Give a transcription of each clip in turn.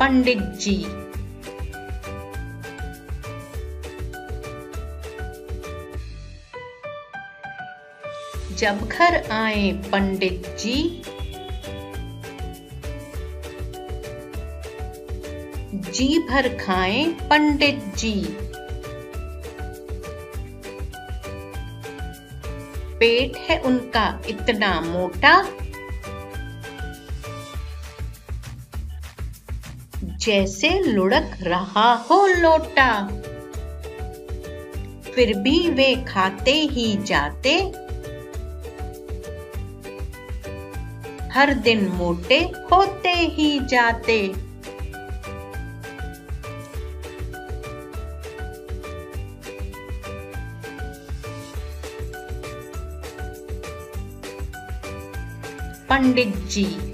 पंडित जी। जब घर आए पंडित जी जी भर खाएँ पंडित जी। पेट है उनका इतना मोटा जैसे लुढ़क रहा हो लोटा। फिर भी वे खाते ही जाते। हर दिन मोटे होते ही जाते। पंडित जी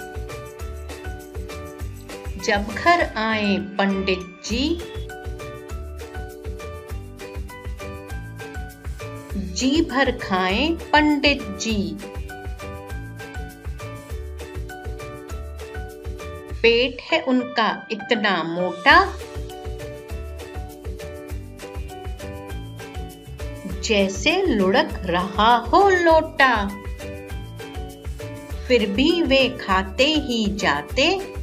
जब घर आए पंडित जी। जी भर खाए पंडित जी। पेट है उनका इतना मोटा। जैसे लुढ़क रहा हो लोटा। फिर भी वे खाते ही जाते।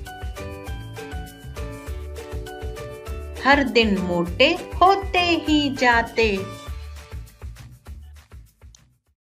हर दिन मोटे होते ही जाते।